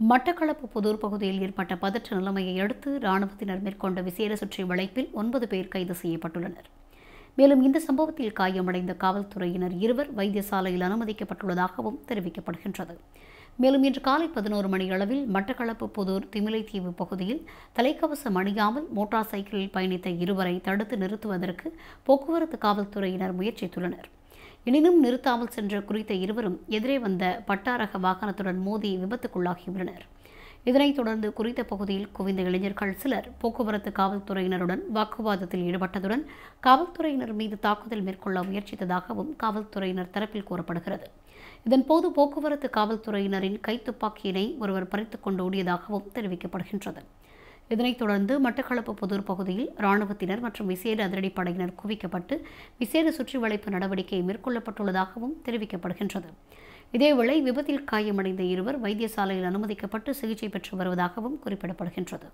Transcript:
மட்டக்களப்பு புதூர் பகுதியில் ஏற்பட்ட பதற்ற நிலைமையை அடுத்து இராணுவத்தினர் மேற்கொண்ட விசேட சுற்றி வளைப்பில் ஒன்பது பேர் கைது செய்யப்பட்டுள்ளனர். மேலும் இந்த சம்பவத்தில் காயமடைந்த காவல்துறையினர் இருவர் வைத்தியசாலையில் அனுமதிக்கப்பட்டுள்ளதாகவும் தெரிவிக்கப்படுகின்றது. மேலும் இன்று காலை பதினோரு மணி அளவில் மட்டக்களப்பு புதூர் திமிலைத்தீவு பகுதியில் தலைக்கவசம் அணியாமல் மோட்டார் சைக்கிளில் பயணித்த இருவரை தடுத்து நிறுத்துவதற்கு போக்குவரத்து காவல்துறையினர் முயற்சித்துள்ளனர். எனினும் நிறுத்தாமல் சென்ற குறித்த இருவரும் எதிரே வந்த பட்டாரக வாகனத்துடன் மோதி விபத்துக்குள்ளாகியுள்ளனர். இதனைத் தொடர்ந்து குறித்த பகுதியில் குவிந்த இளைஞர்கள் சிலர் போக்குவரத்து காவல்துறையினருடன் வாக்குவாதத்தில் ஈடுபட்டதுடன் காவல்துறையினர் மீது தாக்குதல் மேற்கொள்ள முயற்சித்ததாகவும் காவல்துறையினர் தரப்பில் கூறப்படுகிறது. இதன்போது போக்குவரத்து காவல்துறையினரின் கைத்துப்பாக்கியினை ஒருவர் பறித்துக் கொண்டு ஓடியதாகவும் தெரிவிக்கப்படுகின்றது. இதனைத் தொடர்ந்து மட்டக்களப்பு புதூர் பகுதியில் இராணுவத்தினர் மற்றும் விசேட அதிரடிப்படையினர் குவிக்கப்பட்டு விசேட சுற்றி வளைப்பு நடவடிக்கை மேற்கொள்ளப்பட்டுள்ளதாகவும் தெரிவிக்கப்படுகின்றது. இதேவேளை விபத்தில் காயமடைந்த இருவர் வைத்தியசாலையில் அனுமதிக்கப்பட்டு சிகிச்சை பெற்று வருவதாகவும் குறிப்பிடப்படுகின்றது.